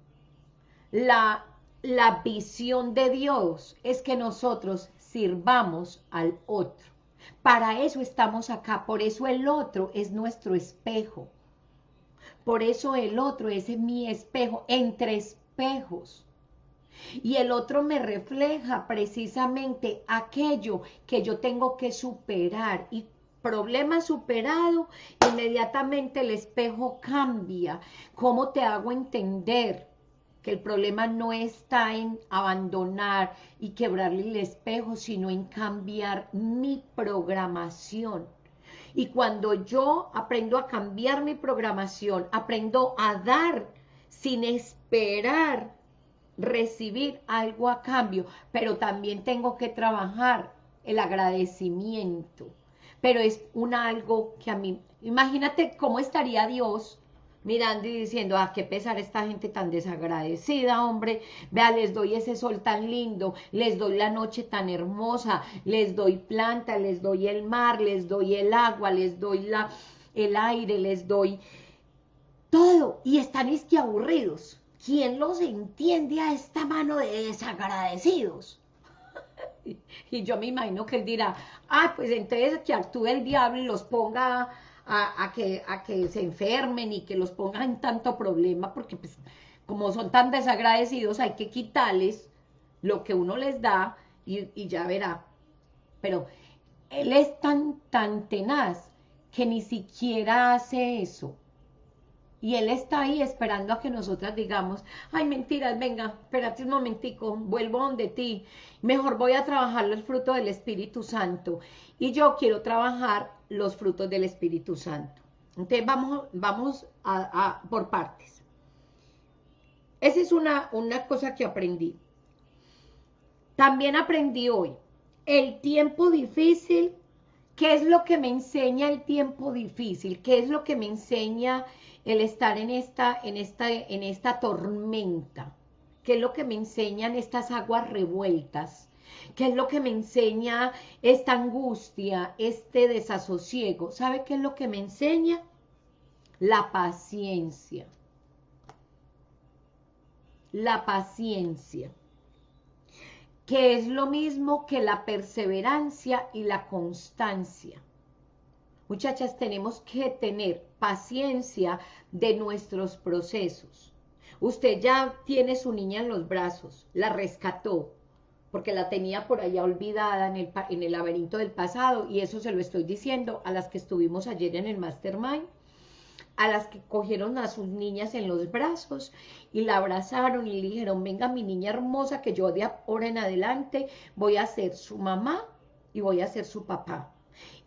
la, la visión de Dios es que nosotros sirvamos al otro. Para eso estamos acá, por eso el otro es nuestro espejo. Por eso el otro es mi espejo, entre espejos. Y el otro me refleja precisamente aquello que yo tengo que superar y problema superado, inmediatamente el espejo cambia. ¿Cómo te hago entender que el problema no está en abandonar y quebrarle el espejo, sino en cambiar mi programación? Y cuando yo aprendo a cambiar mi programación, aprendo a dar sin esperar recibir algo a cambio, pero también tengo que trabajar el agradecimiento pero es un algo que a mí, imagínate cómo estaría Dios mirando y diciendo, ah, qué pesar esta gente tan desagradecida, hombre, vea, les doy ese sol tan lindo, les doy la noche tan hermosa, les doy planta, les doy el mar, les doy el agua, les doy la, el aire, les doy todo y están es que aburridos. ¿Quién los entiende a esta mano de desagradecidos? y yo me imagino que él dirá, ah, pues entonces que actúe el diablo y los ponga a, que, a que se enfermen y que los pongan en tanto problema, porque pues como son tan desagradecidos hay que quitarles lo que uno les da y, y ya verá. Pero él es tan, tan tenaz que ni siquiera hace eso. Y él está ahí esperando a que nosotras digamos, ay, mentiras, venga, espérate un momentico, vuelvo donde ti. Mejor voy a trabajar los frutos del Espíritu Santo. Y yo quiero trabajar los frutos del Espíritu Santo. Entonces vamos, vamos a, por partes. Esa es una, una cosa que aprendí. También aprendí hoy, el tiempo difícil, ¿qué es lo que me enseña el tiempo difícil? ¿Qué es lo que me enseña el estar en esta, en esta, en esta tormenta? ¿Qué es lo que me enseñan estas aguas revueltas? ¿Qué es lo que me enseña esta angustia, este desasosiego? ¿Sabe qué es lo que me enseña? La paciencia. La paciencia. Que es lo mismo que la perseverancia y la constancia. Muchachas, tenemos que tener paciencia de nuestros procesos. Usted ya tiene su niña en los brazos, la rescató, porque la tenía por allá olvidada en el, en el laberinto del pasado, y eso se lo estoy diciendo a las que estuvimos ayer en el Mastermind, a las que cogieron a sus niñas en los brazos y la abrazaron y le dijeron, venga mi niña hermosa, que yo de ahora en adelante voy a ser su mamá y voy a ser su papá.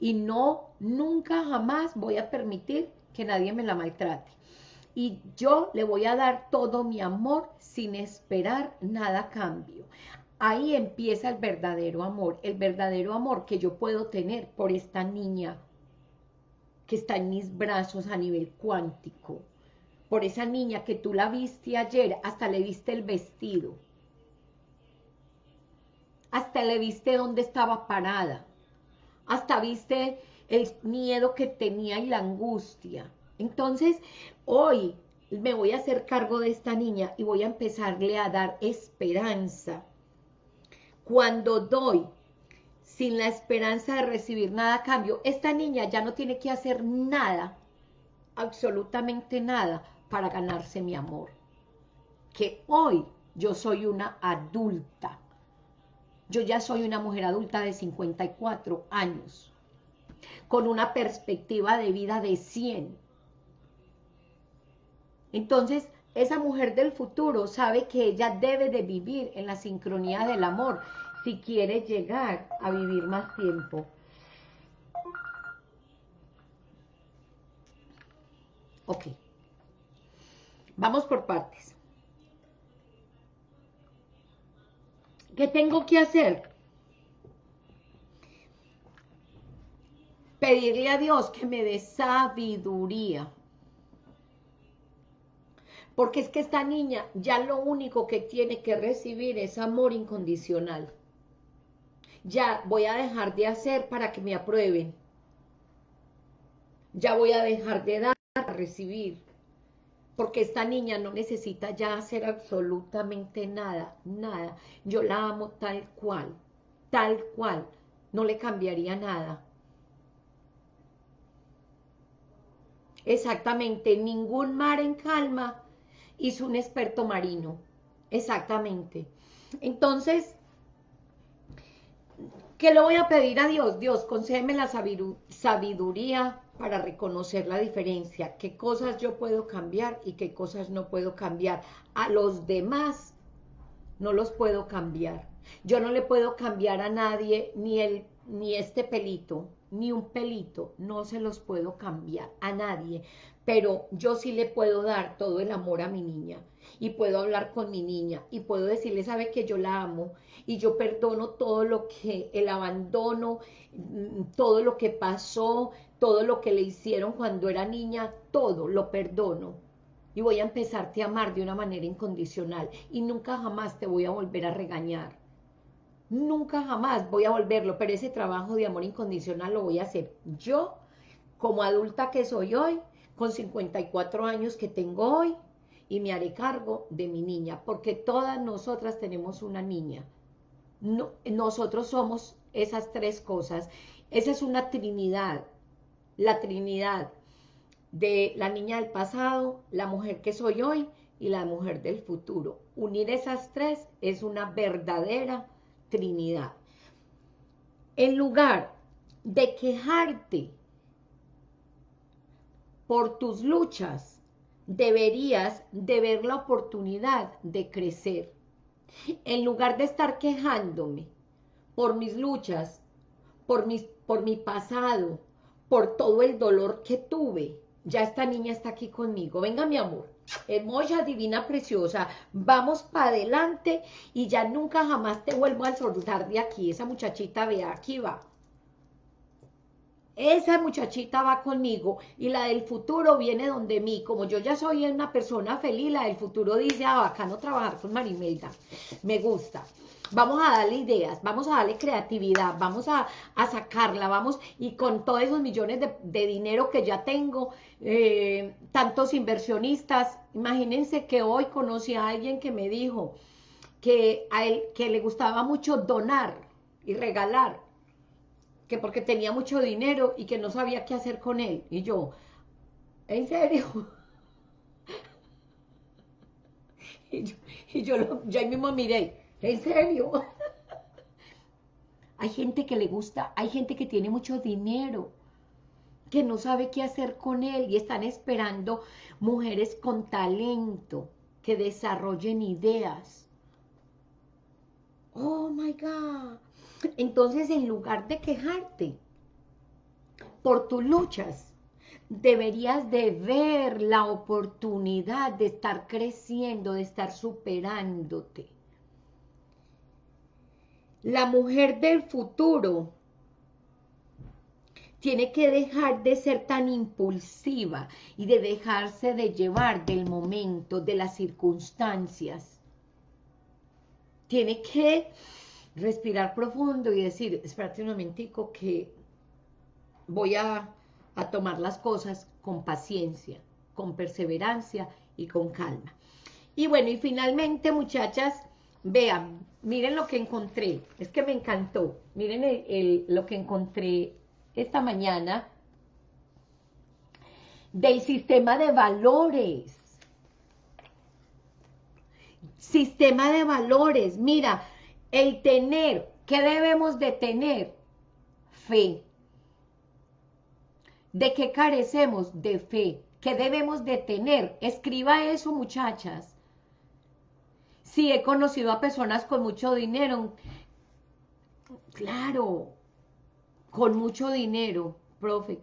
Y no, nunca jamás voy a permitir que nadie me la maltrate. Y yo le voy a dar todo mi amor sin esperar nada a cambio. Ahí empieza el verdadero amor, el verdadero amor que yo puedo tener por esta niña que está en mis brazos a nivel cuántico, por esa niña que tú la viste ayer, hasta le viste el vestido, hasta le viste dónde estaba parada, hasta viste el miedo que tenía y la angustia. Entonces, hoy me voy a hacer cargo de esta niña y voy a empezarle a dar esperanza. Cuando doy sin la esperanza de recibir nada a cambio, esta niña ya no tiene que hacer nada, absolutamente nada, para ganarse mi amor. Que hoy yo soy una adulta. Yo ya soy una mujer adulta de 54 años, con una perspectiva de vida de 100. Entonces, esa mujer del futuro sabe que ella debe de vivir en la sincronía del amor si quiere llegar a vivir más tiempo. Ok. Vamos por partes. ¿Qué tengo que hacer? Pedirle a Dios que me dé sabiduría porque es que esta niña ya lo único que tiene que recibir es amor incondicional. Ya voy a dejar de hacer para que me aprueben. Ya voy a dejar de dar para recibir. Porque esta niña no necesita ya hacer absolutamente nada, nada. Yo la amo tal cual, tal cual. No le cambiaría nada. Exactamente, ningún mar en calma hizo un experto marino. Exactamente. Entonces, ¿qué le voy a pedir a Dios? Dios, concédeme la sabiduría para reconocer la diferencia, qué cosas yo puedo cambiar y qué cosas no puedo cambiar. A los demás no los puedo cambiar. Yo no le puedo cambiar a nadie ni, el, ni este pelito, ni un pelito, no se los puedo cambiar a nadie, pero yo sí le puedo dar todo el amor a mi niña y puedo hablar con mi niña y puedo decirle, sabe que yo la amo y yo perdono todo lo que, el abandono, mm, todo lo que pasó, todo lo que le hicieron cuando era niña, todo lo perdono. Y voy a empezarte a amar de una manera incondicional y nunca jamás te voy a volver a regañar. Nunca jamás voy a volverlo, pero ese trabajo de amor incondicional lo voy a hacer yo como adulta que soy hoy, con 54 años que tengo hoy, y me haré cargo de mi niña, porque todas nosotras tenemos una niña. nosotros somos esas tres cosas. Esa es una trinidad, la trinidad de la niña del pasado, la mujer que soy hoy y la mujer del futuro. Unir esas tres es una verdadera trinidad. En lugar de quejarte por tus luchas, deberías de ver la oportunidad de crecer. En lugar de estar quejándome por mis luchas, por, mis, por mi pasado, por todo el dolor que tuve, ya esta niña está aquí conmigo. Venga, mi amor, hermosa, divina, preciosa, vamos para adelante y ya nunca jamás te vuelvo a soltar de aquí. Esa muchachita, vea, aquí va. Esa muchachita va conmigo y la del futuro viene donde mí. Como yo ya soy una persona feliz, la del futuro dice, ah, bacano trabajar con Marimelda. Me gusta. Vamos a darle ideas, vamos a darle creatividad, vamos a, sacarla, vamos, y con todos esos millones de, dinero que ya tengo, eh, tantos inversionistas, imagínense que hoy conocí a alguien que me dijo que a él, que le gustaba mucho donar y regalar, que porque tenía mucho dinero y que no sabía qué hacer con él. Y yo, ¿en serio? y yo, y yo lo, ya mismo miré, ¿en serio? hay gente que le gusta, hay gente que tiene mucho dinero, que no sabe qué hacer con él y están esperando mujeres con talento, que desarrollen ideas. Oh my God. Entonces, en lugar de quejarte por tus luchas, deberías de ver la oportunidad de estar creciendo, de estar superándote. La mujer del futuro tiene que dejar de ser tan impulsiva y de dejarse de llevar del momento, de las circunstancias. Tiene que respirar profundo y decir, espérate un momentico que voy a, a tomar las cosas con paciencia, con perseverancia y con calma. Y bueno, y finalmente, muchachas, vean, miren lo que encontré. Es que me encantó. Miren lo que encontré esta mañana del sistema de valores. Sistema de valores. Mira, el tener, ¿qué debemos de tener? Fe. ¿De qué carecemos? De fe. ¿Qué debemos de tener? Escriba eso, muchachas. Si he conocido a personas con mucho dinero, claro, con mucho dinero, profe,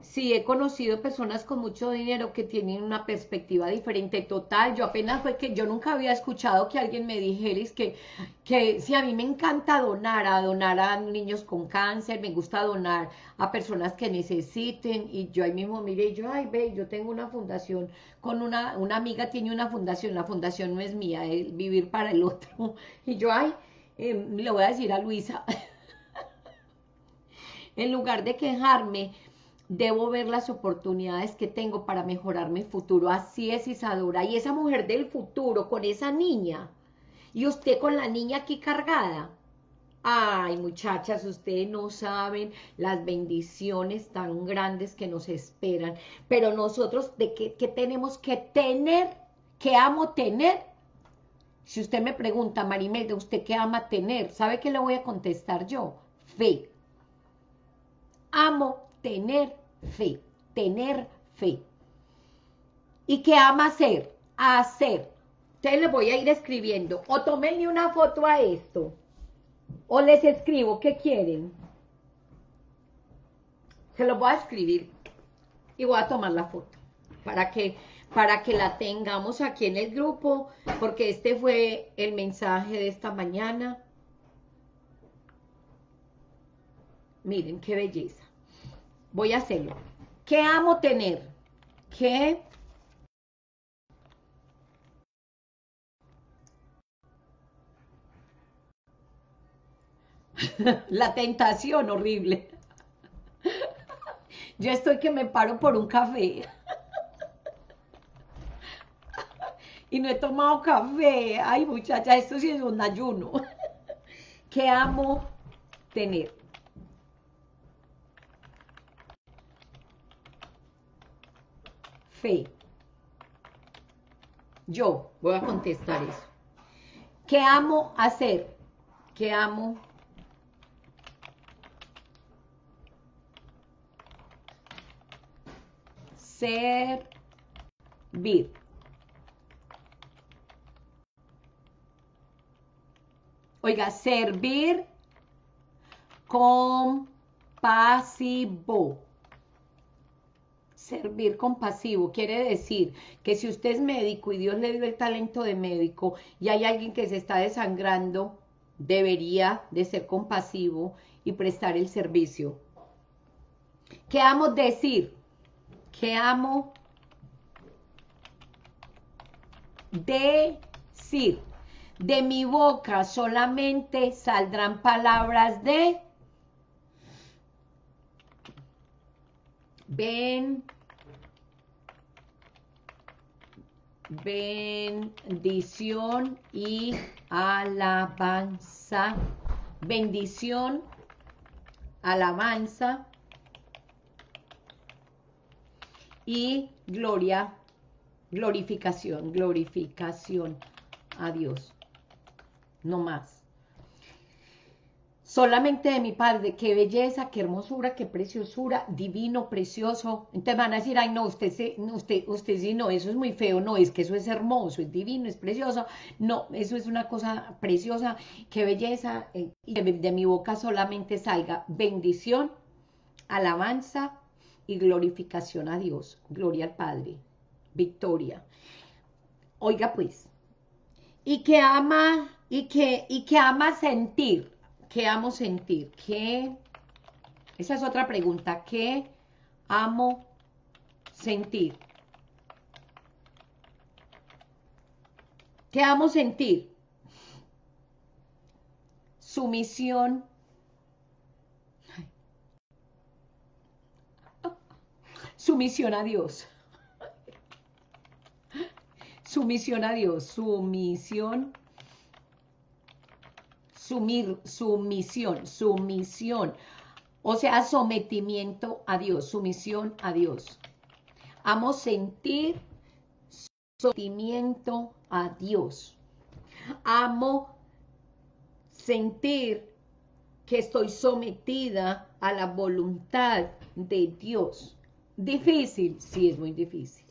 sí he conocido personas con mucho dinero que tienen una perspectiva diferente total. Yo apenas fue que yo nunca había escuchado que alguien me dijera que, que si a mí me encanta donar, a donar a niños con cáncer, me gusta donar a personas que necesiten y yo ahí mismo miré, yo, ay, ve, yo tengo una fundación con una, una amiga tiene una fundación, la fundación no es mía, es vivir para el otro. Y yo, ay, eh, le voy a decir a Luisa, en lugar de quejarme, debo ver las oportunidades que tengo para mejorar mi futuro. Así es Isadora. Y esa mujer del futuro con esa niña, y usted con la niña aquí cargada. Ay, muchachas, ustedes no saben las bendiciones tan grandes que nos esperan. Pero nosotros, ¿de qué, qué tenemos que tener? ¿Qué amo tener? Si usted me pregunta, Marimelda, ¿usted qué ama tener? ¿Sabe qué le voy a contestar yo? Fe. Amo tener fe, tener fe. ¿Y qué ama hacer? Hacer. Entonces les voy a ir escribiendo. O tomenle una foto a esto. O les escribo, ¿qué quieren? Se lo voy a escribir y voy a tomar la foto para que, para que la tengamos aquí en el grupo, porque este fue el mensaje de esta mañana. Miren qué belleza voy a hacerlo. ¿Qué amo tener? ¿Qué La tentación horrible. Yo estoy que me paro por un café. Y no he tomado café. Ay, muchacha, esto sí es un ayuno. Que amo tener. Fe. Yo voy a contestar eso. ¿Qué amo hacer? ¿Qué amo servir. Oiga, servir compasivo. Servir compasivo quiere decir que si usted es médico y Dios le dio el talento de médico y hay alguien que se está desangrando, debería de ser compasivo y prestar el servicio. ¿Qué amo decir? que amo decir. De mi boca solamente saldrán palabras de ven bendición y alabanza bendición alabanza y gloria, glorificación, glorificación a Dios. No más. Solamente de mi Padre, qué belleza, qué hermosura, qué preciosura, divino, precioso. Entonces van a decir, ay no, usted, se, usted, usted sí, no, eso es muy feo, no, es que eso es hermoso, es divino, es precioso. No, eso es una cosa preciosa, qué belleza, eh, y de mi boca solamente salga bendición, alabanza, y glorificación a Dios, gloria al Padre, victoria. Oiga pues, y que ama, y que, y que ama sentir, que amo sentir, que, esa es otra pregunta, ¿qué amo sentir? ¿Qué amo sentir? Sumisión Sumisión a Dios. Sumisión a Dios. Sumisión. Sumir, sumisión, sumisión. O sea, sometimiento a Dios, sumisión a Dios. Amo sentir sometimiento a Dios. Amo sentir que estoy sometida a la voluntad de Dios. Difícil, sí es muy difícil.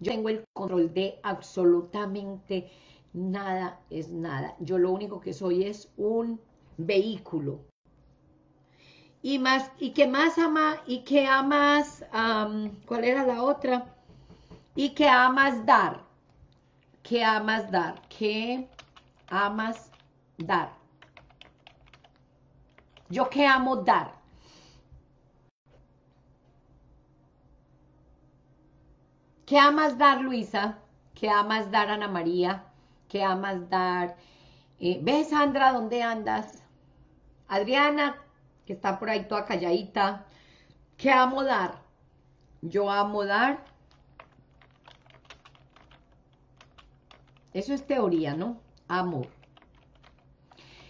Yo tengo el control de absolutamente nada, es nada. Yo lo único que soy es un vehículo. Y más, y que más ama, y que amas, ¿cuál era la otra? Y que amas dar, que amas dar, que amas dar. Yo que amo dar. ¿Qué amas dar, Luisa? ¿Qué amas dar, Ana María? ¿Qué amas dar? Eh, ¿Ves, Sandra, dónde andas? Adriana, que está por ahí toda calladita. ¿Qué amo dar? Yo amo dar. Eso es teoría, ¿no? Amor.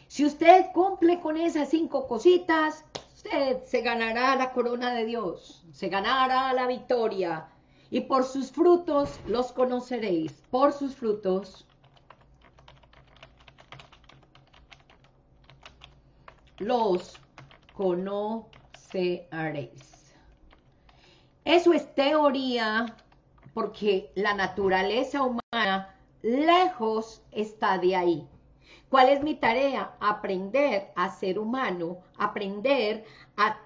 Si usted cumple con esas cinco cositas, usted se ganará la corona de Dios, se ganará la victoria, y por sus frutos los conoceréis, por sus frutos los conoceréis. Eso es teoría porque la naturaleza humana lejos está de ahí. ¿Cuál es mi tarea? Aprender a ser humano, aprender a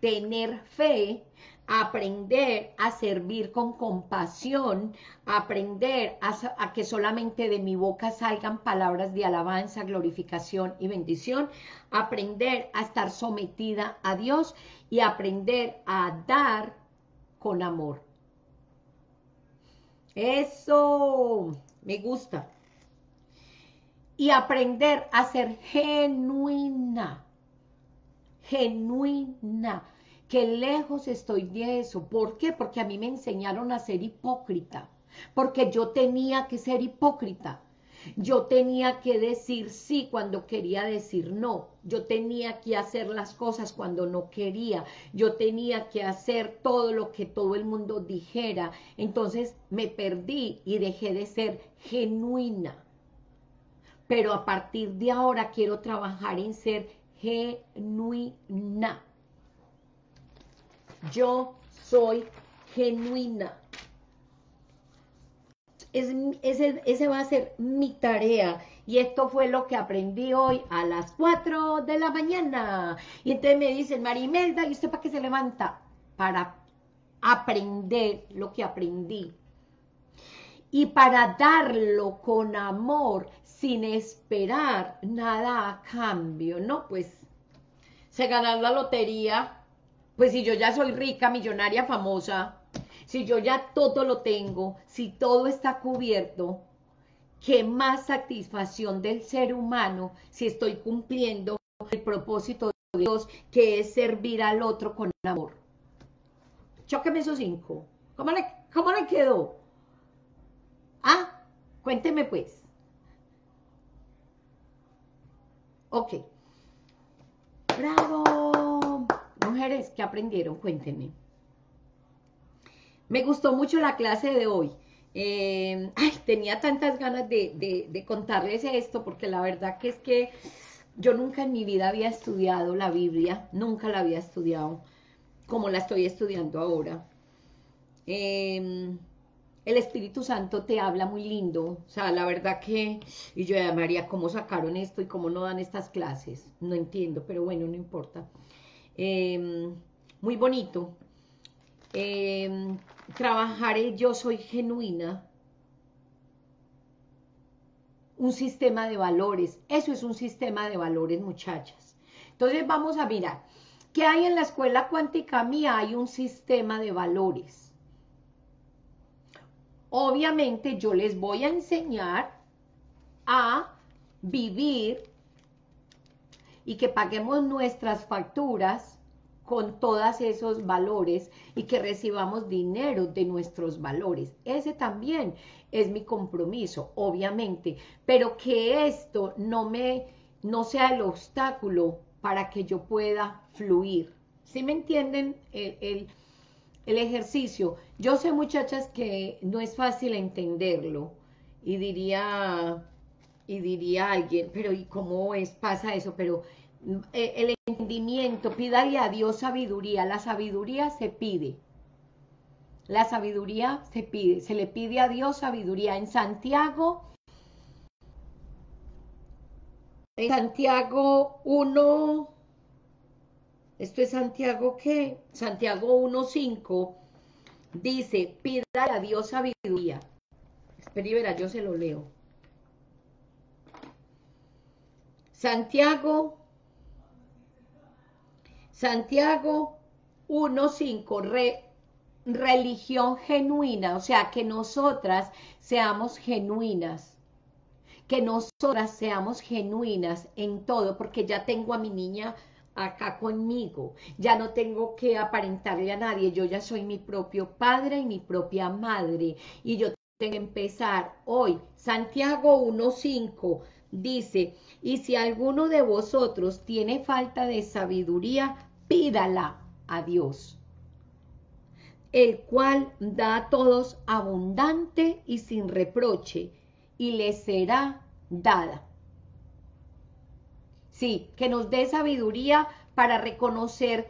tener fe, aprender a servir con compasión, aprender a, que solamente de mi boca salgan palabras de alabanza, glorificación y bendición, aprender a estar sometida a Dios y aprender a dar con amor. Eso me gusta. y aprender a ser genuina, genuina, que lejos estoy de eso. ¿Por qué? Porque a mí me enseñaron a ser hipócrita, porque yo tenía que ser hipócrita. Yo tenía que decir sí cuando quería decir no. Yo tenía que hacer las cosas cuando no quería. Yo tenía que hacer todo lo que todo el mundo dijera. Entonces me perdí y dejé de ser genuina. Pero a partir de ahora quiero trabajar en ser genuina. Yo soy genuina ese, va a ser mi tarea. Y esto fue lo que aprendí hoy a las 4 de la mañana. Y entonces me dicen, Marimelda, ¿y usted para qué se levanta? Para aprender lo que aprendí. Y para darlo con amor, sin esperar nada a cambio, ¿no? Pues se ganan la lotería. Pues si yo ya soy rica, millonaria, famosa, si yo ya todo lo tengo, si todo está cubierto, ¿qué más satisfacción del ser humano si estoy cumpliendo el propósito de Dios, que es servir al otro con amor? Chóqueme esos cinco. ¿Cómo le, cómo le quedó? Ah, cuénteme pues. Ok. Bravo. Mujeres, ¿qué aprendieron? Cuéntenme. Me gustó mucho la clase de hoy. Eh, ay, tenía tantas ganas de, contarles esto, porque la verdad que es que yo nunca en mi vida había estudiado la Biblia, nunca la había estudiado como la estoy estudiando ahora. Em, el Espíritu Santo te habla muy lindo, o sea, la verdad que, y yo, María, ¿cómo sacaron esto y cómo no dan estas clases? No entiendo, pero bueno, no importa. Em, muy bonito. Eh, trabajar el yo soy genuina, un sistema de valores. Eso es un sistema de valores, muchachas. Entonces vamos a mirar, ¿qué hay en la escuela cuántica mía? Hay un sistema de valores. Obviamente yo les voy a enseñar a vivir y que paguemos nuestras facturas con todos esos valores y que recibamos dinero de nuestros valores. Ese también es mi compromiso, obviamente, pero que esto no me no sea el obstáculo para que yo pueda fluir. ¿Sí me entienden el, el ejercicio? Yo sé, muchachas, que no es fácil entenderlo y diría y diría alguien, pero ¿y cómo es pasa eso? Pero eh, el entendimiento, pídale a Dios sabiduría, la sabiduría se pide, la sabiduría se pide, se le pide a Dios sabiduría. En Santiago, en Santiago 1, esto es Santiago qué? Santiago 1.5, dice, pídale a Dios sabiduría. Espera y yo se lo leo. Santiago Santiago 1.5, religión genuina, o sea, que nosotras seamos genuinas, que nosotras seamos genuinas en todo, porque ya tengo a mi niña acá conmigo, ya no tengo que aparentarle a nadie, yo ya soy mi propio padre y mi propia madre, y yo tengo que empezar hoy. Santiago 1.5 dice, y si alguno de vosotros tiene falta de sabiduría, pídala a Dios, el cual da a todos abundante y sin reproche, y le será dada. Sí, que nos dé sabiduría para reconocer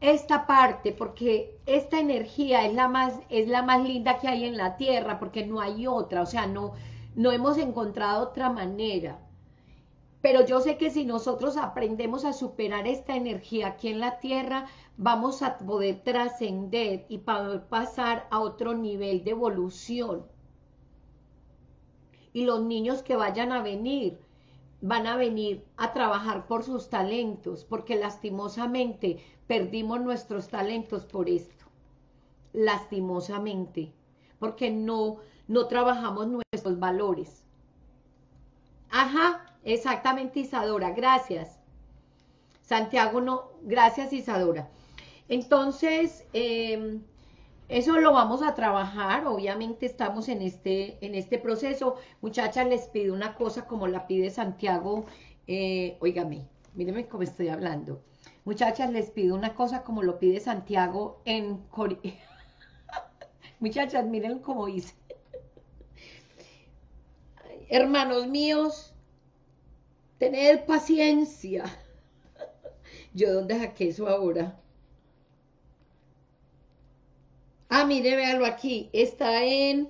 esta parte, porque esta energía es la más, es la más linda que hay en la tierra, porque no hay otra, o sea, no, no hemos encontrado otra manera. Pero yo sé que si nosotros aprendemos a superar esta energía aquí en la Tierra, vamos a poder trascender y poder pasar a otro nivel de evolución. Y los niños que vayan a venir, van a venir a trabajar por sus talentos, porque lastimosamente perdimos nuestros talentos por esto. Lastimosamente, porque no, no trabajamos nuestros valores Ajá, exactamente Isadora, gracias. Santiago no, gracias Isadora. Entonces, em, eso lo vamos a trabajar, obviamente estamos en este, en este proceso. Muchachas, les pido una cosa como la pide Santiago, eh, óigame, mírenme cómo estoy hablando. Muchachas, les pido una cosa como lo pide Santiago en Corea. Muchachas, miren cómo dice. Hermanos míos, tened paciencia. ¿Yo dónde saqué eso ahora? Ah, mire, véalo aquí. Está en,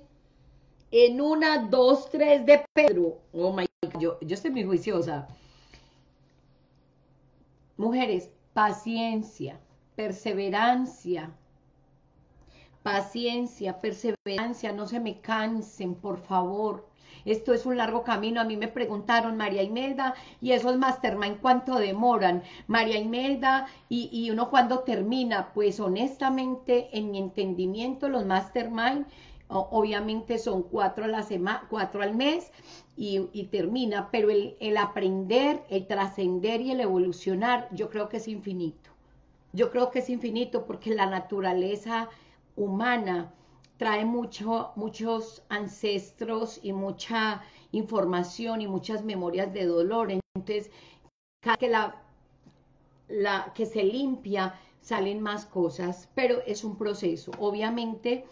en una, dos, tres de Pedro. Oh my God, yo, yo estoy muy juiciosa. Mujeres, paciencia, perseverancia, paciencia, perseverancia, no se me cansen, por favor. Esto es un largo camino. A mí me preguntaron, María Imelda, y esos mastermind, ¿cuánto demoran? María Imelda, y, y uno cuando termina, pues honestamente, en mi entendimiento, los mastermind, obviamente son cuatro a la semana, cuatro al mes, y, y termina, pero el, el aprender, el trascender y el evolucionar, yo creo que es infinito. Yo creo que es infinito porque la naturaleza humana trae mucho, muchos ancestros y mucha información y muchas memorias de dolor. Entonces, cada que, la, que se limpia, salen más cosas, pero es un proceso. Obviamente,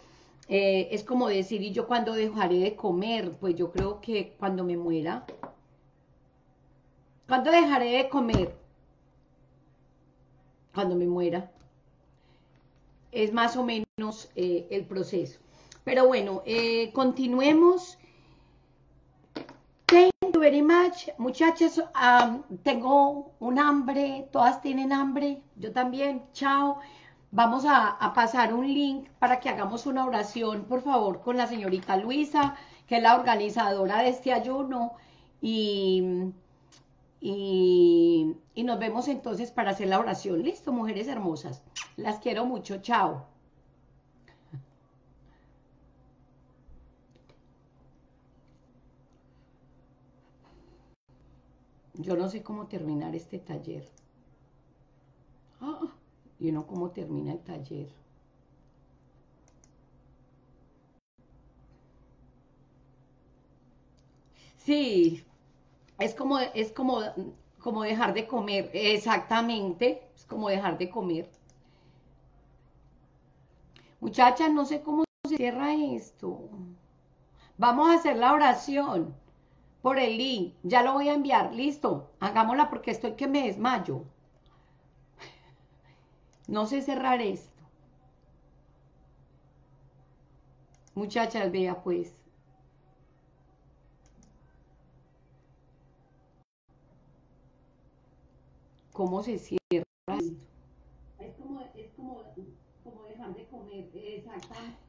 eh, es como decir, ¿y yo cuando dejaré de comer? Pues yo creo que cuando me muera. ¿Cuándo dejaré de comer? Cuando me muera es más o menos eh, el proceso. Pero bueno, eh, continuemos. Thank you very much. Muchachas, tengo un hambre, todas tienen hambre, yo también, chao. Vamos a, pasar un link para que hagamos una oración, por favor, con la señorita Luisa, que es la organizadora de este ayuno. Y, y, nos vemos entonces para hacer la oración. Listo, mujeres hermosas. Las quiero mucho. Chao. Yo no sé cómo terminar este taller. Ah, yo no cómo termina el taller. Sí, es como, es como, como dejar de comer, exactamente, es como dejar de comer. Muchachas, no sé cómo se cierra esto. Vamos a hacer la oración por el link, ya lo voy a enviar, listo, hagámosla porque estoy que me desmayo. No sé cerrar esto. Muchachas, vea pues. cómo se cierra esto. Es como, es como, como dejar de comer, exactamente.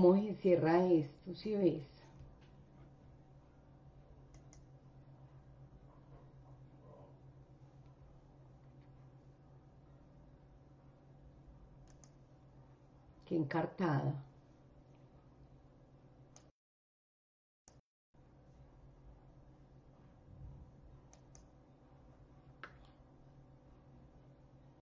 cómo se cierra esto, si ves. Qué encartada.